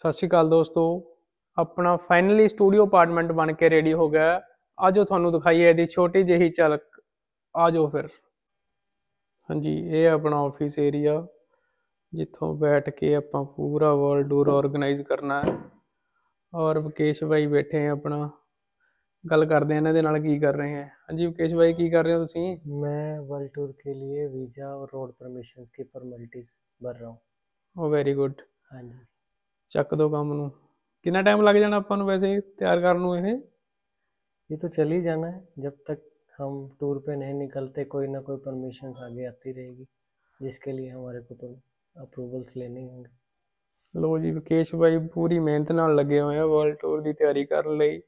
ਸਤਿ ਸ਼੍ਰੀ ਅਕਾਲ ਦੋਸਤੋ ਆਪਣਾ ਫਾਈਨਲੀ ਸਟੂਡੀਓ ਅਪਾਰਟਮੈਂਟ ਬਣ ਕੇ ਰੈਡੀ ਹੋ ਗਿਆ ਹੈ। ਆਜੋ ਤੁਹਾਨੂੰ ਦਿਖਾਈਏ ਇਹਦੀ ਛੋਟੀ ਜਿਹੀ ਝਲਕ ਆਜੋ ਫਿਰ ਹਾਂਜੀ ਇਹ ਆਪਣਾ ਆਫਿਸ ਏਰੀਆ ਜਿੱਥੋਂ ਬੈਠ ਕੇ ਆਪਾਂ ਪੂਰਾ ਵਰਲਡ ਟੂਰ ਆਰਗੇਨਾਈਜ਼ ਕਰਨਾ ਹੈ ਔਰ ਵਿਕੇਸ਼ ਭਾਈ ਬੈਠੇ ਆ ਆਪਣਾ ਗੱਲ ਕਰਦੇ ਆ ਇਹਨਾਂ ਦੇ ਨਾਲ ਕੀ ਕਰ ਰਹੇ ਹੈ ਹਾਂਜੀ ਵਿਕੇਸ਼ ਭਾਈ ਕੀ ਕਰ ਰਹੇ ਹੋ ਤੁਸੀਂ मैं वर्ल्ड टूर के लिए वीज़ा और रोड परमिशन की फॉर्मेलिटीज़ भर रहा हूँ ਉਹ ਵੈਰੀ ਗੁੱਡ हाँ जी ਚੱਕ ਦੋ ਕੰਮ ਨੂੰ ਕਿੰਨਾ ਟਾਈਮ ਲੱਗ ਜਾਣਾ ਆਪਾਂ ਨੂੰ ਵੈਸੇ ਤਿਆਰ ਕਰਨ ਨੂੰ ਇਹ ये तो चल ही जाना है जब तक हम टूर पे नहीं निकलते कोई ना कोई परमिशन आगे आती रहेगी जिसके लिए हमारे को तो अप्रूवल्स लेने ही होंगे ਲੋ ਜੀ ਵਿਕੇਸ਼ ਭਾਈ ਪੂਰੀ ਮਿਹਨਤ ਨਾਲ ਲੱਗੇ ਹੋਏ ਆ ਵਰਲਡ ਟੂਰ ਦੀ ਤਿਆਰੀ ਕਰਨ ਲਈ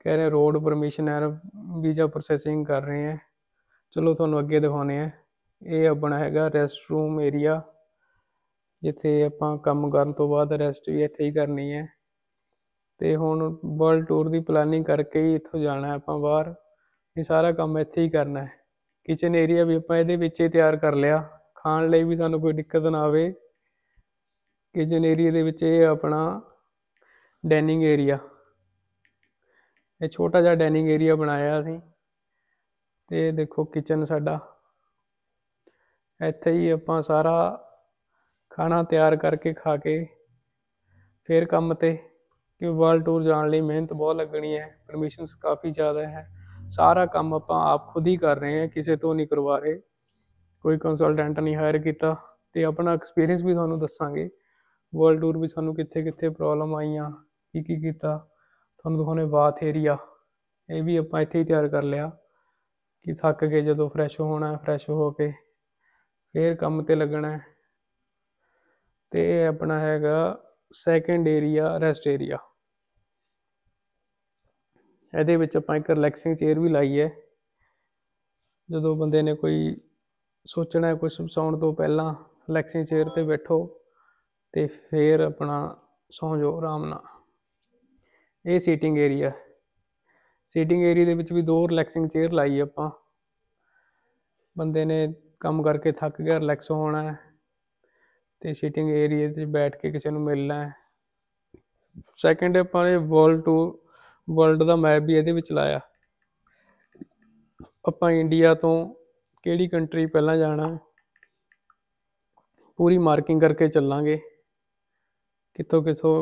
ਕਹਿ ਰਹੇ ਰੋਡ ਪਰਮਿਸ਼ਨ ਹੈ ਵੀਜ਼ਾ ਪ੍ਰੋਸੈਸਿੰਗ ਕਰ ਰਹੇ ਆ ਚਲੋ ਤੁਹਾਨੂੰ ਅੱਗੇ ਦਿਖਾਉਨੇ ਆ ਇਹ ਆਪਣਾ ਹੈਗਾ ਰੈਸਟ ਰੂਮ ਏਰੀਆ ਜਿੱਥੇ ਆਪਾਂ ਕੰਮ ਕਰਨ ਤੋਂ ਬਾਅਦ ਰੈਸਟ ਵੀ ਇੱਥੇ ਹੀ ਕਰਨੀ ਹੈ। ਤੇ ਹੁਣ ਵਰਲਡ ਟੂਰ ਦੀ ਪਲਾਨਿੰਗ ਕਰਕੇ ਹੀ ਇੱਥੋਂ ਜਾਣਾ ਆਪਾਂ ਬਾਹਰ। ਇਹ ਸਾਰਾ ਕੰਮ ਇੱਥੇ ਹੀ ਕਰਨਾ ਹੈ। ਕਿਚਨ ਏਰੀਆ ਵੀ ਆਪਾਂ ਇਹਦੇ ਵਿੱਚ ਹੀ ਤਿਆਰ ਕਰ ਲਿਆ। ਖਾਣ ਲਈ ਵੀ ਸਾਨੂੰ ਕੋਈ ਦਿੱਕਤ ਨਾ ਆਵੇ। ਕਿਚਨ ਏਰੀਆ ਦੇ ਵਿੱਚ ਇਹ ਆਪਣਾ ਡੈਨਿੰਗ ਏਰੀਆ ਇਹ ਛੋਟਾ ਜਿਹਾ ਡੈਨਿੰਗ ਏਰੀਆ ਬਣਾਇਆ ਅਸੀਂ। ਤੇ ਦੇਖੋ ਕਿਚਨ ਸਾਡਾ। ਇੱਥੇ ਹੀ ਆਪਾਂ ਸਾਰਾ ਖਾਣਾ ਤਿਆਰ ਕਰਕੇ ਖਾ ਕੇ ਫਿਰ ਕੰਮ ਤੇ ਕਿ ਵਰਲਡ ਟੂਰ ਜਾਣ ਲਈ ਮਿਹਨਤ ਬਹੁਤ ਲੱਗਣੀ ਹੈ ਪਰਮਿਸ਼ਨਸ ਕਾਫੀ ਜ਼ਿਆਦਾ ਹੈ। ਸਾਰਾ ਕੰਮ ਆਪਾਂ ਆਪ ਖੁਦ ਹੀ ਕਰ ਰਹੇ ਹਾਂ, ਕਿਸੇ ਤੋਂ ਨਹੀਂ ਕਰਵਾ ਰਹੇ। ਕੋਈ ਕੰਸਲਟੈਂਟ ਨਹੀਂ ਹਾਇਰ ਕੀਤਾ ਤੇ ਆਪਣਾ ਐਕਸਪੀਰੀਅੰਸ ਵੀ ਤੁਹਾਨੂੰ ਦੱਸਾਂਗੇ। ਵਰਲਡ ਟੂਰ ਵਿੱਚ ਸਾਨੂੰ ਕਿੱਥੇ ਕਿੱਥੇ ਪ੍ਰੋਬਲਮ ਆਈਆਂ, ਕੀ ਕੀ ਕੀਤਾ, ਤੁਹਾਨੂੰ ਦਿਖਾਉਣੇ ਬਾਥ ਏਰੀਆ ਇਹ ਵੀ ਆਪਾਂ ਇੱਥੇ ਹੀ ਤਿਆਰ ਕਰ ਲਿਆ ਕਿ ਥੱਕ ਕੇ ਜਦੋਂ ਫਰੈਸ਼ ਹੋਣਾ ਫਰੈਸ਼ ਹੋ ਕੇ ਫੇਰ ਕੰਮ ਤੇ ਲੱਗਣਾ ਤੇ ਇਹ ਆਪਣਾ ਹੈਗਾ ਸੈਕੰਡ ਏਰੀਆ ਰੈਸਟ ਏਰੀਆ ਇਹਦੇ ਵਿੱਚ ਆਪਾਂ ਇੱਕ ਰਿਲੈਕਸਿੰਗ ਚੇਅਰ ਵੀ ਲਾਈ ਹੈ। ਜਦੋਂ ਬੰਦੇ ਨੇ ਕੋਈ ਸੋਚਣਾ ਹੈ ਕੁਝ ਸੌਣ ਤੋਂ ਪਹਿਲਾਂ ਰਿਲੈਕਸਿੰਗ ਚੇਅਰ ਤੇ ਬੈਠੋ ਤੇ ਫਿਰ ਆਪਣਾ ਸੌਂ ਜਾਓ ਆਰਾਮ ਨਾਲ। ਇਹ ਸੀਟਿੰਗ ਏਰੀਆ ਸੀਟਿੰਗ ਏਰੀਆ ਦੇ ਵਿੱਚ ਵੀ ਦੋ ਰਿਲੈਕਸਿੰਗ ਚੇਅਰ ਲਾਈ ਆਪਾਂ। ਬੰਦੇ ਨੇ ਕੰਮ ਕਰਕੇ ਥੱਕ ਗਿਆ ਰਿਲੈਕਸ ਹੋਣਾ ਹੈ। ਤੇ ਸੀਟਿੰਗ ਏਰੀਆ 'ਚ ਬੈਠ ਕੇ ਕਿਸੇ ਨੂੰ ਮਿਲਣਾ ਹੈ। ਸੈਕੰਡ ਆਪਾਂ ਨੇ ਵਰਲਡ ਟੂ ਵਰਲਡ ਦਾ ਮੈਪ ਵੀ ਇਹਦੇ ਵਿੱਚ ਲਾਇਆ। ਆਪਾਂ ਇੰਡੀਆ ਤੋਂ ਕਿਹੜੀ ਕੰਟਰੀ ਪਹਿਲਾਂ ਜਾਣਾ ਪੂਰੀ ਮਾਰਕਿੰਗ ਕਰਕੇ ਚੱਲਾਂਗੇ। ਕਿੱਥੋਂ ਕਿੱਥੋਂ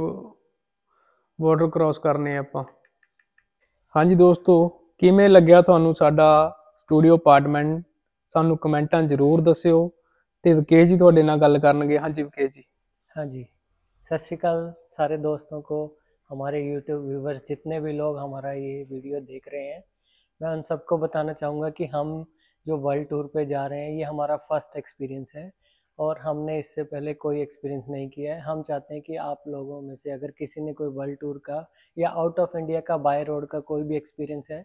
ਬਾਰਡਰ ਕ੍ਰਾਸ ਕਰਨੇ ਆਪਾਂ। ਹਾਂਜੀ ਦੋਸਤੋ, ਕਿਵੇਂ ਲੱਗਿਆ ਤੁਹਾਨੂੰ ਸਾਡਾ ਸਟੂਡੀਓ ਅਪਾਰਟਮੈਂਟ ਸਾਨੂੰ ਕਮੈਂਟਾਂ ਜ਼ਰੂਰ ਦੱਸਿਓ। ਤੇ ਵਿਕੇਸ਼ ਜੀ ਤੁਹਾਡੇ ਨਾਲ ਗੱਲ ਕਰਨਗੇ ਹਾਂਜੀ ਵਿਕੇਸ਼ ਜੀ हाँ जी सत श्रीकाल सारे दोस्तों को हमारे यूट्यूब व्यूवर्स जितने भी लोग हमारा ये वीडियो देख रहे हैं मैं उन सबको बताना चाहूँगा कि हम जो वर्ल्ड टूर पे जा रहे हैं ये हमारा फर्स्ट एक्सपीरियंस है और हमने इससे पहले कोई एक्सपीरियंस नहीं किया है हम चाहते हैं कि आप लोगों में से अगर किसी ने कोई वर्ल्ड टूर का या आउट ऑफ इंडिया का बाय रोड का कोई भी एक्सपीरियंस है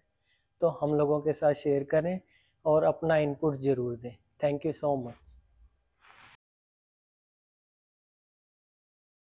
तो हम लोगों के साथ शेयर करें और अपना इनपुट ज़रूर दें थैंक यू सो मच